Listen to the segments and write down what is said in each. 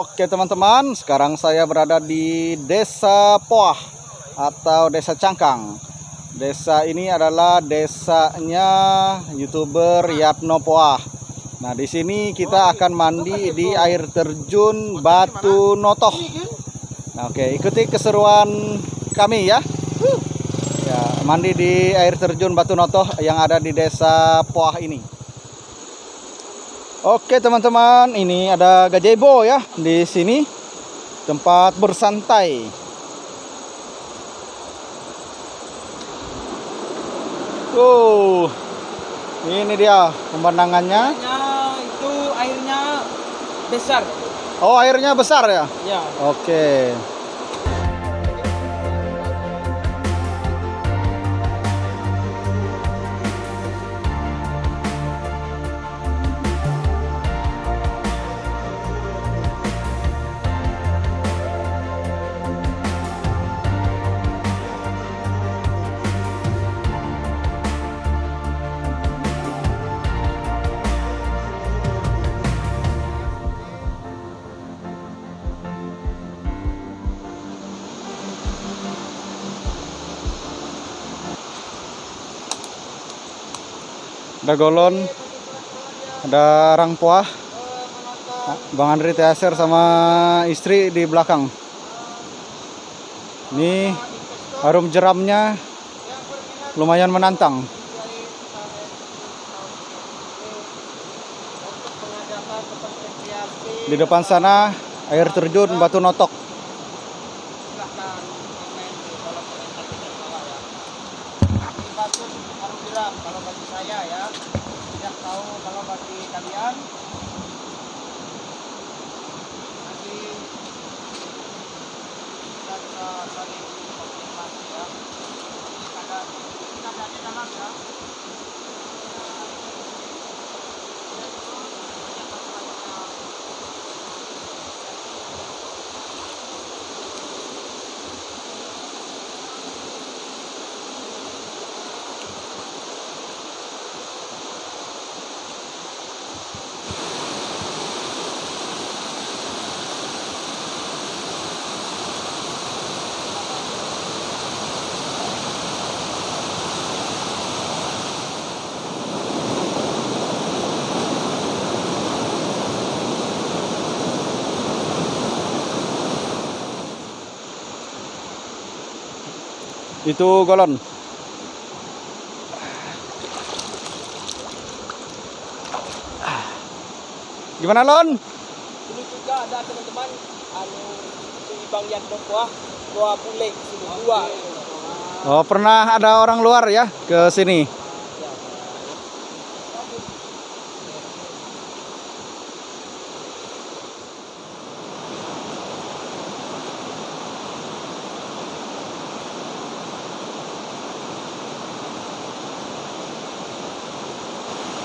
Oke teman-teman, sekarang saya berada di Desa Poah atau Desa Cangkang. Desa ini adalah desanya YouTuber Yatno Poah. Nah, di sini kita akan mandi di air terjun Batu Notoh. Nah, oke, ikuti keseruan kami ya. Ya, mandi di air terjun Batu Notoh yang ada di Desa Poah ini. Oke teman-teman, ini ada gazebo ya di sini tempat bersantai. Tuh, ini dia pemandangannya. itu airnya besar. Oh airnya besar ya? Ya. Oke. Ada golon ada rangpoah Bang Andri Teaser sama istri di belakang. Ini harum jeramnya lumayan menantang. Di depan sana air terjun Batu Notok harian itu golon gimana lon? Ini juga ada teman-teman anu si Bang Yadno Kuah dua bule sini dua oh pernah ada orang luar ya ke sini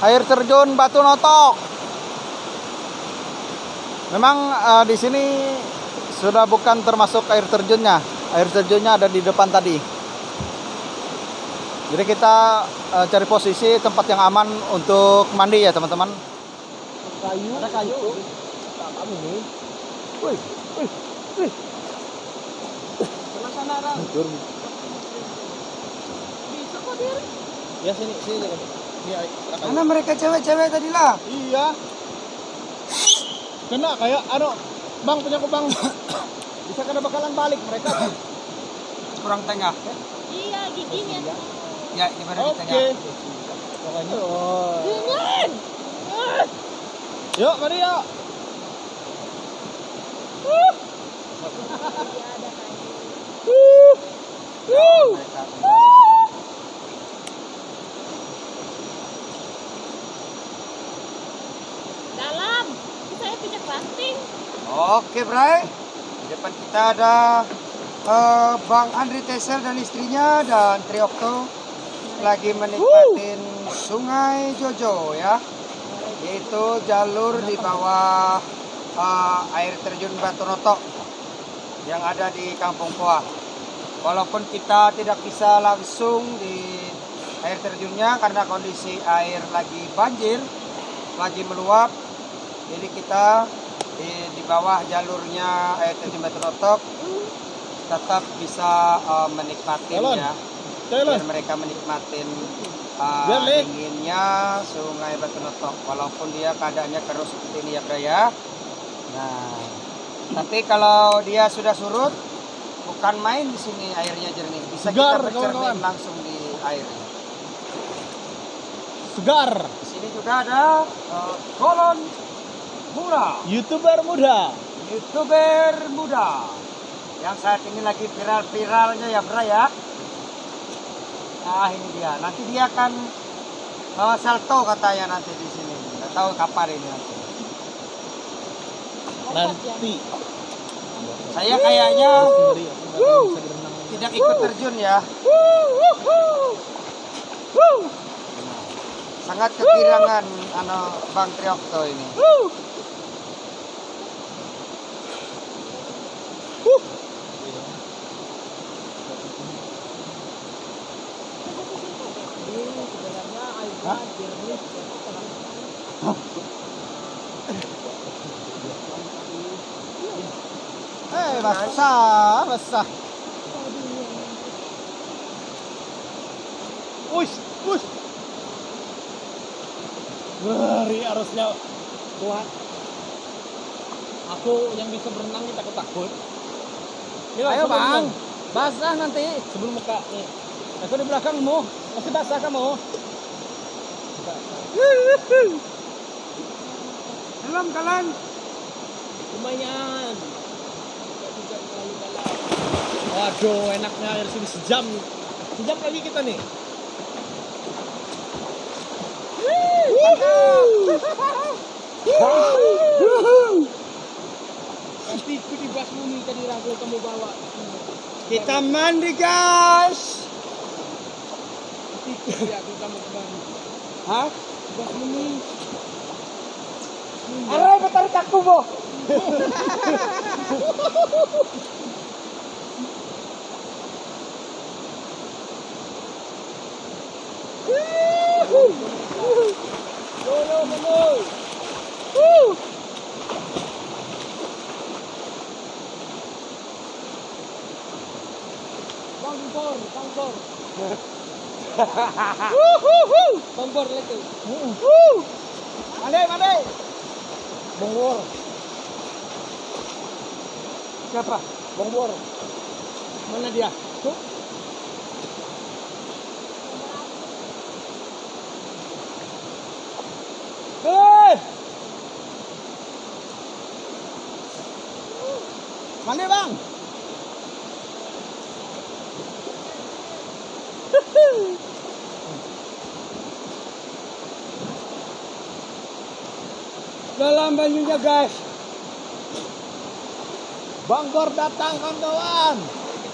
air terjun Batu Notok. Memang uh, di sini sudah bukan termasuk air terjunnya. Air terjunnya ada di depan tadi. Jadi kita uh, cari posisi tempat yang aman untuk mandi ya teman-teman. Kayu. Ada kayu. Kamu nih. Wih, wih, wih. Sana sana Bisa kok dia. Ya sini sini Mana mereka cewek-cewek tadi lah? Iya. Kena kayak anu Bang punya bang. Bisa kena bakalan balik mereka. Kurang tengah. Iya, giginya. Ya, ini baru di tengah. Oke. Pokoknya. Oh. Yuk, mari yuk. Iya, ada kayu. Dalam. Ini saya pijak banting. Oke, Bray. Di depan kita ada eh, Bang Andri Teser dan istrinya dan Triokto lagi menikmatin Sungai Jojo ya. Yaitu jalur di bawah eh, air terjun Batu Notok yang ada di Kampung Poa. Walaupun kita tidak bisa langsung di air terjunnya karena kondisi air lagi banjir, lagi meluap. Jadi kita di, di bawah jalurnya eh meter otok tetap bisa eh, menikmatin Jalan. ya. Biar mereka menikmatin uh, Lek. dinginnya sungai Batu Notok walaupun dia keadaannya keruh seperti ini ya Bro ya. Nah tapi kalau dia sudah surut bukan main di sini airnya jernih. Bisa Segar, kita bercermin langsung di air. Segar. di sini juga ada uh, kolon murah Youtuber muda. youtuber muda. Yang saat ini lagi viral-viralnya ya Bro ya. Nah ini dia. Nanti dia akan uh, salto katanya nanti di sini. Nggak tahu kapan ini nanti. Nanti. saya kayaknya tidak ikut terjun ya. Sangat kekirangan ano Bang Triokto ini Eh, basah, basah. Uish, uish. Ngeri arusnya kuat. Aku yang bisa berenang kita takut Ayo bang, basah nanti sebelum muka nih. Aku di belakangmu, masih basah kamu. dalam kalian Lumayan. Waduh, enaknya air sini sejam. Sejam lagi kita nih. Nanti itu di bas bumi tadi ragu kamu bawa. kita mandi guys ya kamu kembali. Hah? Bas bumi. Aray, batarik aku mo. Solo kamu. Bangkor, Bangkor lagi. Mandi, mandi. Bangkor. Siapa? Bangkor. Mana dia? Tuh. Mandi bang. Dalam banyunya guys. Bangkor datang kawan-kawan.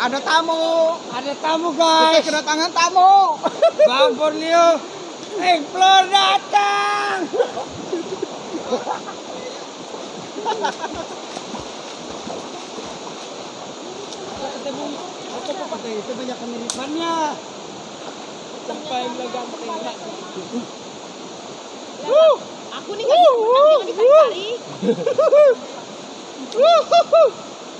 Ada tamu, ada tamu Kita guys. kedatangan tamu. Bang Borneo, explore datang. Itu banyak kemiripannya. Sampai lagam tengah. Aku nih nggak bisa.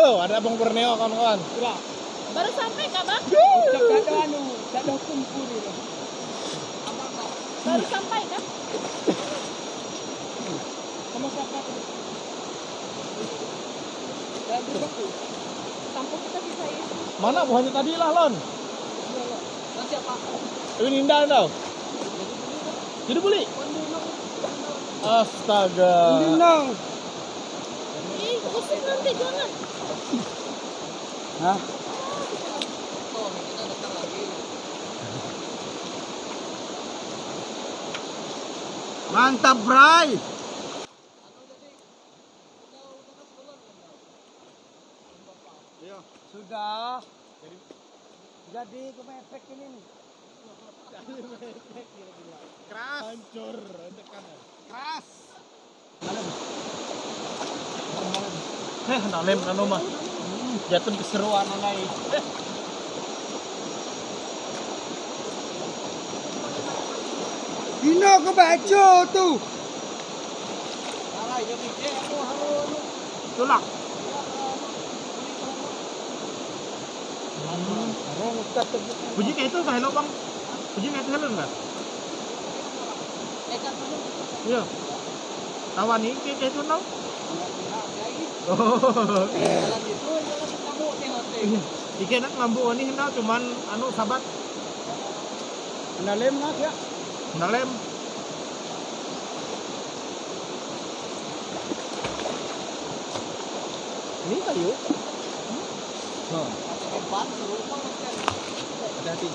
Oh, ada Bang Borneo kawan-kawan. Baru sampai kak bang? ada anu, ada kumpul ini. Baru sampai kak? Sama siapa? Sampul kita sisain. Mana buahnya tadi lah, Lon? Nanti apa? Ini indah tau. Jadi beli. Astaga. Dindong. Ih, kusut nanti jangan. Hah? Mantap, Bray. Sudah. Jadi kemepek ini nih. Keras. Hancur. Keras. Heh, nalem anu mah. Jatuh keseruan anai. Dino ke baju tuh. Tulak. Kayak itu kah hello bang? Puji kayak itu hello enggak? Iya. Tawa nih kayak itu tau? Oh. Ike nak ngambu ini hendak cuman anu sabat Andalem nak ya. nalem. Ini kayu. Oh. Hati-hati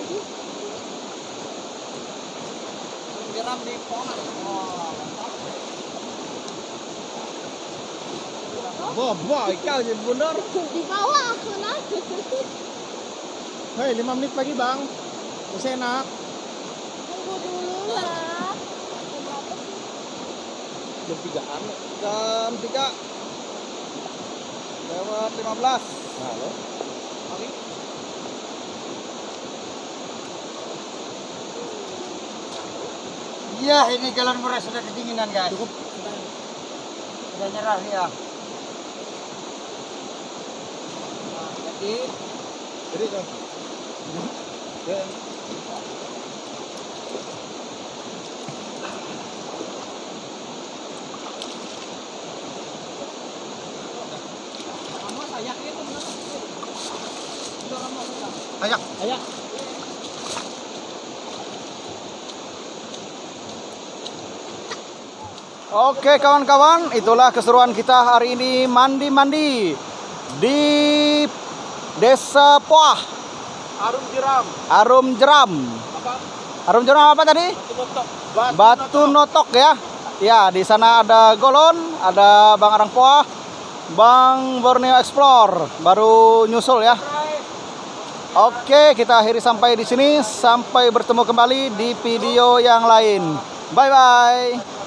itu. Geram di pohon. Wah, wah, ikan jadi bener. Di bawah aku nak. Hei, 5 menit lagi bang. Masih enak. Tunggu dulu lah. Jam 3an. Jam 3. Lewat 15. Nah, lo. Iya, ini galon murah sudah kedinginan, guys. Cukup. Sudah nyerah ya. Nah, jadi Jadi kan. Ayak. Ayak. Oke kawan-kawan, itulah keseruan kita hari ini mandi-mandi di Desa Poah, Arum jeram. Arum Jeram. Apa? Arum Jeram apa tadi? Tutup. Batu Notok ya. Ya, di sana ada Golon, ada Bang Arang Poah, Bang Borneo Explore baru nyusul ya. Oke, kita akhiri sampai di sini. Sampai bertemu kembali di video yang lain. Bye bye.